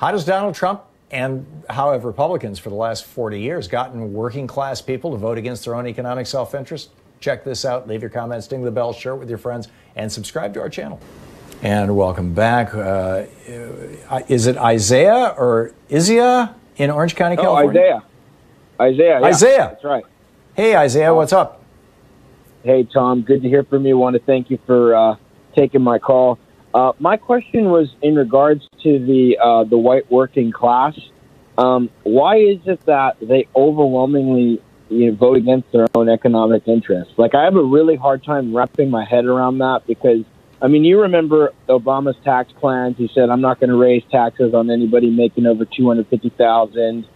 How does Donald Trump and how have Republicans for the last 40 years gotten working class people to vote against their own economic self interest? Check this out. Leave your comments, ding the bell, share it with your friends, and subscribe to our channel. And welcome back. Uh, is it Isaiah or Isaiah in Orange County, Oh, California? Isaiah. Isaiah. yeah, Isaiah. That's right. Hey, Isaiah, what's up? Hey, Thom. Good to hear from you. Want to thank you for uh, taking my call. Uh, my question was in regards to the uh, the white working class. Um, why is it that they overwhelmingly you know, vote against their own economic interests? Like, I have a really hard time wrapping my head around that because, I mean, you remember Obama's tax plans. He said, "I'm not going to raise taxes on anybody making over two hundred fifty thousand.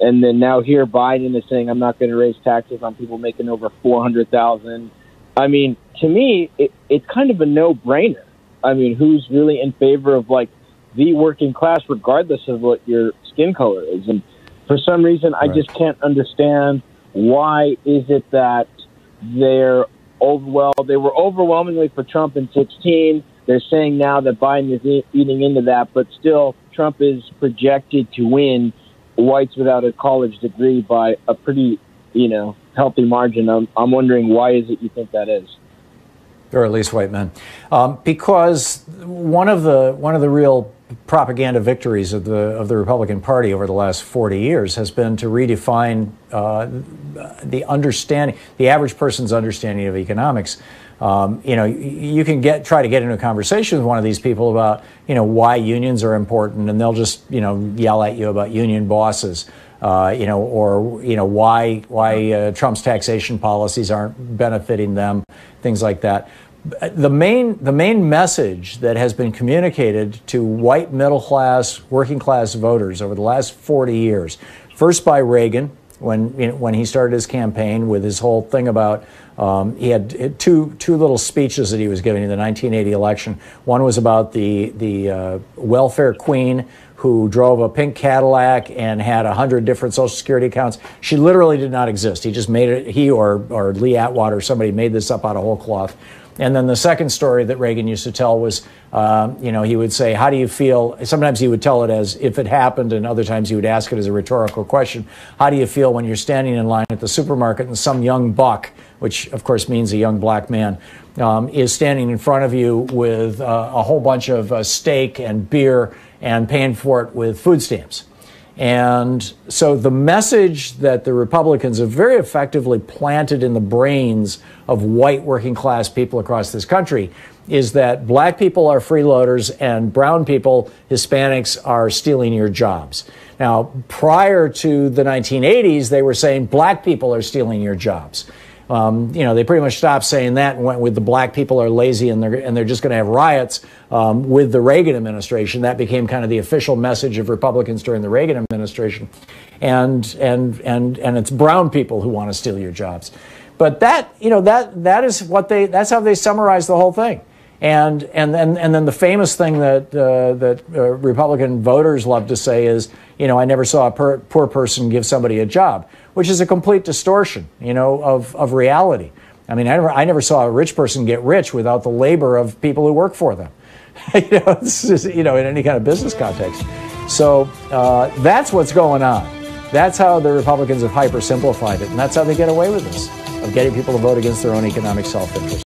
And then now here Biden is saying, "I'm not going to raise taxes on people making over four hundred thousand. I mean, to me, it, it's kind of a no-brainer. I mean, who's really in favor of like the working class, regardless of what your skin color is? And for some reason, I just can't understand why is it that they're over, well, they were overwhelmingly for Trump in 16. They're saying now that Biden is e- eating into that, but still, Trump is projected to win whites without a college degree by a pretty, you know, healthy margin. I'm, I'm wondering why is it you think that is? Or at least white men, um, because one of the one of the real propaganda victories of the of the Republican Party over the last 40 years has been to redefine uh, the understanding, the average person's understanding of economics. Um, you know, you can get try to get into a conversation with one of these people about you know why unions are important, and they'll just you know yell at you about union bosses. Uh, you know, or you know why why uh, Trump's taxation policies aren't benefiting them, things like that. The main the main message that has been communicated to white middle class working class voters over the last 40 years, first by Reagan when you know, when he started his campaign with his whole thing about um, he had two two little speeches that he was giving in the 1980 election. One was about the the uh, welfare queen who drove a pink Cadillac and had a hundred different Social Security accounts. She literally did not exist. He just made it. He or or Lee Atwater, or somebody made this up out of whole cloth. And then the second story that Reagan used to tell was, um, you know, he would say, "How do you feel?" Sometimes he would tell it as if it happened, and other times he would ask it as a rhetorical question. How do you feel when you're standing in line at the supermarket and some young buck, which of course means a young black man, um, is standing in front of you with uh, a whole bunch of uh, steak and beer and paying for it with food stamps? And so the message that the Republicans have very effectively planted in the brains of white working class people across this country is that black people are freeloaders and brown people, Hispanics, are stealing your jobs. Now, prior to the 1980s, they were saying black people are stealing your jobs. Um, you know, they pretty much stopped saying that and went with the black people are lazy and they're, and they're just going to have riots um, with the Reagan administration. That became kind of the official message of Republicans during the Reagan administration. And, and, and, and it's brown people who want to steal your jobs. But that, you know, that, that is what they, that's how they summarize the whole thing. And, and, then, and then the famous thing that, uh, that uh, Republican voters love to say is, you know, I never saw a per- poor person give somebody a job, which is a complete distortion, you know, of, of reality. I mean, I never, I never saw a rich person get rich without the labor of people who work for them. you know, you know, in any kind of business context. So uh, that's what's going on. That's how the Republicans have hyper simplified it, and that's how they get away with this, of getting people to vote against their own economic self interest.